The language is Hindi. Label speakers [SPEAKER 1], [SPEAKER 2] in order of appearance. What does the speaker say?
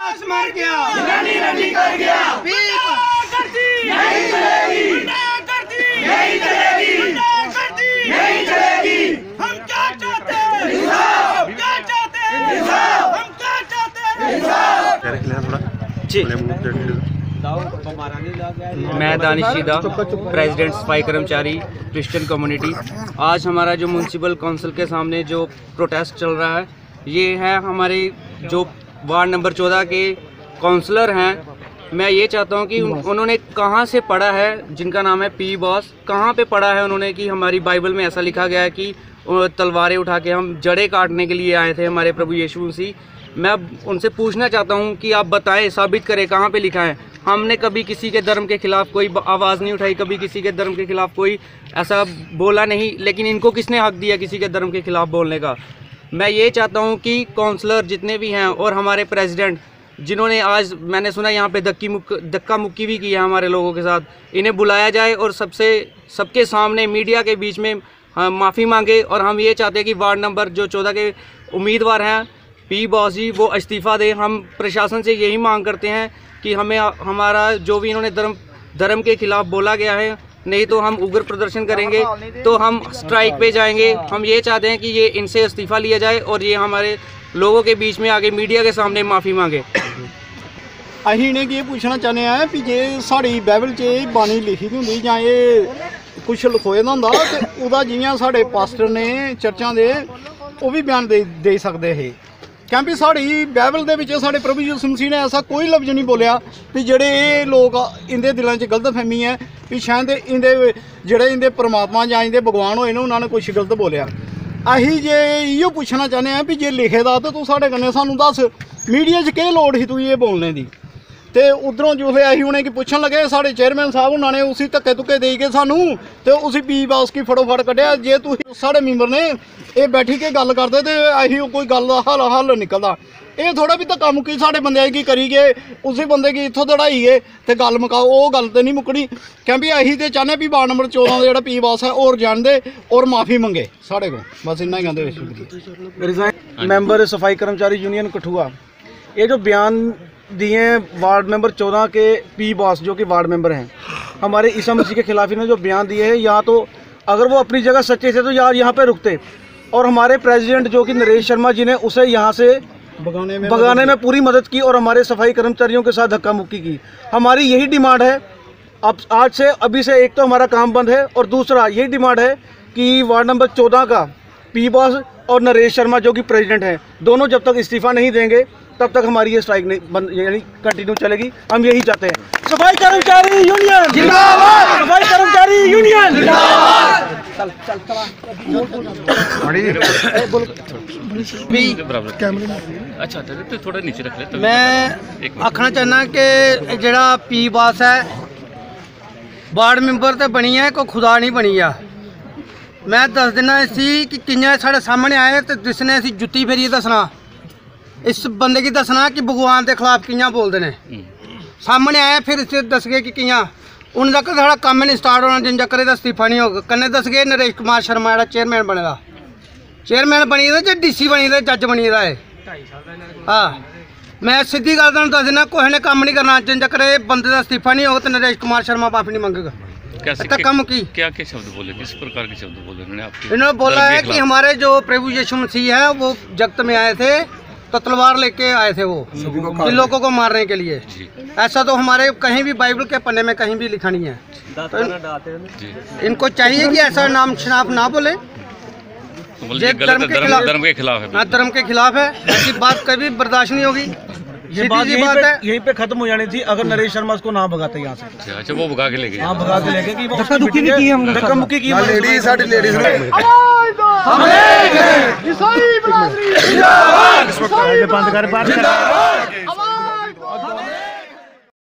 [SPEAKER 1] मर गया।
[SPEAKER 2] रनी रनी कर गया। नहीं चलेगी। नहीं चलेगी। नहीं चलेगी।
[SPEAKER 1] हम क्या चाहते हैं?
[SPEAKER 2] इंसाफ
[SPEAKER 1] क्या चाहते हैं?
[SPEAKER 2] इंसाफ
[SPEAKER 1] हम क्या चाहते हैं?
[SPEAKER 3] जी।
[SPEAKER 4] मैं
[SPEAKER 3] मैं दानिश शीदा प्रेसिडेंट सफ़ाई कर्मचारी क्रिश्चियन कम्युनिटी आज हमारा जो म्यूनसिपल काउंसिल के सामने जो प्रोटेस्ट चल रहा है ये है हमारे जो वार्ड नंबर चौदह के काउंसलर हैं। मैं ये चाहता हूँ कि उन्होंने कहाँ से पढ़ा है जिनका नाम है पी बॉस कहाँ पे पढ़ा है उन्होंने कि हमारी बाइबल में ऐसा लिखा गया है कि तलवारें उठा के हम जड़ें काटने के लिए आए थे हमारे प्रभु यीशु मसीह। मैं उनसे पूछना चाहता हूँ कि आप बताएँ साबित करें कहाँ पे लिखा है? हमने कभी किसी के धर्म के खिलाफ कोई आवाज़ नहीं उठाई कभी किसी के धर्म के खिलाफ कोई ऐसा बोला नहीं लेकिन इनको किसने हक दिया किसी के धर्म के खिलाफ बोलने का? मैं ये चाहता हूँ कि काउंसलर जितने भी हैं और हमारे प्रेसिडेंट, जिन्होंने आज मैंने सुना यहाँ पे धक्की मुक् धक्का मुक्की भी की है हमारे लोगों के साथ, इन्हें बुलाया जाए और सबसे, सबके सामने मीडिया के बीच में माफ़ी मांगे और हम ये चाहते हैं कि वार्ड नंबर जो चौदह के उम्मीदवार हैं, पी बॉस जी वो इस्तीफ़ा दें। हम प्रशासन से यही मांग करते हैं कि हमें, हमारा जो भी इन्होंने धर्म धर्म के खिलाफ बोला गया है नहीं तो हम उग्र प्रदर्शन करेंगे तो हम स्ट्राइक पे जाएंगे हम ये चाहते हैं कि ये इनसे इस्तीफ़ा लिया जाए और ये हमारे लोगों के बीच में आगे मीडिया के सामने माफ़ी मांगे
[SPEAKER 5] ਅਸੀਂ ਨੇ ਕੀ ਪੁੱਛਣਾ ਚਾਹੁੰਦੇ ਆ ਵੀ ਜੇ ਸਾਡੀ ਬਾਈਬਲ 'ਚ ਇਹ ਬਾਣੀ ਲਿਖੀ ਦੀ ਹੁੰਦੀ ਜਾਂ ਇਹ ਕੁਝ ਲਿਖੋਏ ਦਾ ਹੁੰਦਾ ਤੇ ਉਹਦਾ ਜਿਵੇਂ ਸਾਡੇ ਪਾਸਟਰ ਨੇ ਚਰਚਾਂ ਦੇ ਉਹ ਵੀ ਬਿਆਨ ਦੇ ਦੇ ਸਕਦੇ ਇਹ ਕਿਉਂਕਿ ਸਾਡੀ ਬਾਈਬਲ ਦੇ ਵਿੱਚ ਸਾਡੇ ਪ੍ਰਭੂ ਯਿਸੂ ਮਸੀਹ ਨੇ ਐਸਾ ਕੋਈ ਲਫ਼ਜ਼ ਨਹੀਂ ਬੋਲਿਆ ਵੀ ਜਿਹੜੇ ਇਹ ਲੋਕ ਇਹਦੇ ਦਿਲਾਂ 'ਚ ਗਲਤਫਹਿਮੀ ਹੈ, ਵੀ ਸ਼ਾਇਦ ਇਹਦੇ ਜਿਹੜੇ ਇਹਦੇ ਪ੍ਰਮਾਤਮਾ ਜਾਂ ਇਹਦੇ ਭਗਵਾਨ ਹੋਏ ਨੇ, ਉਹਨਾਂ ਨੇ ਕੁਝ ਗਲਤ ਬੋਲਿਆ। ਅਸੀਂ ਜੇ ਇਹੋ ਪੁੱਛਣਾ ਚਾਹੁੰਦੇ ਆ ਵੀ ਜੇ ਲਿਖੇ ਦਾ ਤਾਂ ਤੂੰ ਸਾਡੇ ਕੰਨੇ ਸਾਨੂੰ ਦੱਸ। ਮੀਡੀਆ 'ਚ ਕੀ ਲੋੜ ਸੀ ਤੂੰ ਇਹ ਬੋਲਣੇ ਦੀ? ਤੇ ਉਧਰੋਂ ਜੂਸੇ ਆਹੀ ਹੁਣੇ ਕਿ ਪੁੱਛਣ ਲੱਗੇ, ਸਾਡੇ ਚੇਅਰਮੈਨ ਸਾਹਿਬ ਉਹਨਾਂ ਨੇ ਉਸੇ ਧੱਕੇ ਧੁੱਕੇ ਦੇ ਕੇ ਸਾਨੂੰ ਤੇ ਉਸੇ ਪੀ ਬਾਸ ਕੀ ਫਟੋਫਟ ਕੱਢਿਆ। ਜੇ ਤੁਸੀਂ ਸਾਡੇ ਮੈਂਬਰ ਨੇ ਇਹ ਬੈਠੀ ਕੇ ਗੱਲ ਕਰਦੇ ਤੇ ਆਹੀ ਕੋਈ ਗੱਲ ਦਾ ਹੱਲ ਹੱਲ ਨਿਕਲਦਾ। ਇਹ ਥੋੜਾ ਵੀ ਤਾਂ ਕੰਮ ਕੀ ਸਾਡੇ ਬੰਦਿਆਂ ਕੀ ਗਏ ਉਸੇ ਬੰਦੇ ਕੀ ਇੱਥੋਂ ਦੜਾਈਏ ਤੇ ਗੱਲ ਮੁਕਾਓ, ਉਹ ਗੱਲ ਤੇ ਨਹੀਂ ਮੁਕਣੀ। ਕਹਿੰਦੇ ਅਸੀਂ ਤੇ ਚਾਹਨੇ ਵੀ ਵਾਰਡ ਨੰਬਰ 14 ਦਾ ਜਿਹੜਾ ਪੀ ਬਾਸ ਹੈ ਔਰ ਜਾਣਦੇ ਔਰ ਮਾਫੀ ਮੰਗੇ ਸਾਡੇ ਕੋਲ। ਬਸ ਇੰਨਾ ਹੀ ਕਹਿੰਦੇ
[SPEAKER 6] ਮੈਂਬਰ ਸਫ਼ਾਈ ਕਰਮਚਾਰੀ ਯੂਨੀਅਨ ਕਠੂਆ। ਇਹ ਜੋ ਬਿਆਨ दिए हैं वार्ड मेंबर चौदह के पी बॉस जो कि वार्ड मेंबर हैं। हमारे ईसा मसीह के खिलाफ इन्होंने जो बयान दिए हैं या तो अगर वो अपनी जगह सच्चे थे तो यार यहाँ पे रुकते। और हमारे प्रेसिडेंट जो कि नरेश शर्मा जी ने उसे यहाँ से
[SPEAKER 5] बगाने में
[SPEAKER 6] भगाने में पूरी मदद की और हमारे सफ़ाई कर्मचारियों के साथ धक्का मुक्की की। हमारी यही डिमांड है। अब आज से अभी से एक तो हमारा काम बंद है और दूसरा यही डिमांड है कि वार्ड नंबर चौदह का पी बॉस और नरेश शर्मा जो कि प्रेसिडेंट हैं दोनों जब तक इस्तीफा नहीं देंगे तब तक हमारी ये स्ट्राइक नहीं यानी कंटिन्यू चलेगी। हम यही चाहते हैं। सफ़ाई कर्मचारी यूनियन सफ़ाई कर्मचारी यूनियन
[SPEAKER 7] मैं आखना चाहना कि जरा पी बास है वार्ड मैंबर तो बनी है कोई खुदा नहीं बनी है मैं दस दिना इसी कि कि'यां सामने आए ते जिसने इसी जुत्ती फेरिए दसना ਇਸ ਬੰਦੇ ਕੀ ਦੱਸਣਾ ਕਿ ਭਗਵਾਨ ਦੇ ਖਿਲਾਫ ਕਿੰਨਾ ਬੋਲਦੇ ਨੇ ਸਾਹਮਣੇ ਆਏ ਫਿਰ ਇਸੇ ਦੱਸ ਗਏ ਕਿ ਕਿੰਨਾ ਉਹਨਾਂ ਦਾ ਸਾਡਾ ਕੰਮ ਨਹੀਂ ਸਟਾਰਟ ਹੋਣਾ ਜਿੰਨ ਚੱਕਰੇ ਦਾ ਅਸਤੀਫਾ ਨਹੀਂ ਹੋਗਾ ਕੰਨੇ ਦੱਸ ਗਏ ਨਰੇਸ਼ ਕੁਮਾਰ ਸ਼ਰਮਾ ਜਿਹੜਾ ਚੇਅਰਮੈਨ ਬਣੇਗਾ ਚੇਅਰਮੈਨ ਬਣੀ ਦਾ ਜਾਂ ਡੀਸੀ ਬਣੀ ਦਾ ਜੱਜ ਬਣੀ ਦਾ ਹੈ ਹਾਂ ਮੈਂ ਸਿੱਧੀ ਗੱਲ ਤੁਹਾਨੂੰ ਦੱਸ ਦਿੰਦਾ ਕੋਈ ਨੇ ਕੰਮ ਨਹੀਂ ਕਰਨਾ ਜਿੰਨ ਚੱਕਰੇ ਬੰਦੇ ਦਾ ਅਸਤੀਫਾ ਨਹੀਂ ਹੋਗਾ ਤੇ ਨਰੇਸ਼ ਕੁਮਾਰ ਸ਼ਰਮਾ ਮਾਫੀ ਨਹੀਂ ਮੰਗੇਗਾ
[SPEAKER 8] कैसे
[SPEAKER 7] तो कम की।
[SPEAKER 8] क्या क्या शब्द बोले किस प्रकार के शब्द बोले उन्होंने आपके
[SPEAKER 7] इन्होंने बोला
[SPEAKER 8] धर्म के
[SPEAKER 7] है कि
[SPEAKER 8] खिलाफ?
[SPEAKER 7] हमारे जो प्रभु यीशु मसीह है वो जगत में आए थे तो तलवार लेके आए थे वो इन लोगों को मारने के लिए। ऐसा तो हमारे कहीं भी बाइबल के पन्ने में कहीं भी लिखा नहीं है। तो
[SPEAKER 8] जी।
[SPEAKER 7] इनको चाहिए कि ऐसा नाम शनाप ना बोले। ये धर्म के खिलाफ-
[SPEAKER 8] धर्म के खिलाफ है।
[SPEAKER 7] हाँ धर्म के खिलाफ है। ऐसी बात कभी बर्दाश्त नहीं होगी।
[SPEAKER 6] ये बात यहीं
[SPEAKER 7] बात
[SPEAKER 6] पे
[SPEAKER 7] है।
[SPEAKER 6] यहीं पे खत्म हो जानी थी अगर नरेश शर्मा उसको ना भगाते यहाँ से।
[SPEAKER 8] अच्छा अच्छा वो भगा के ले गए।
[SPEAKER 6] हाँ भगा के लेके धक्का मुक्की की हमने। धक्का मुक्की की लेडीज़ साडी लेडीज़
[SPEAKER 5] ईसाई बरादरी। जिंदाबाद। ईसाई बंद कर बात कर।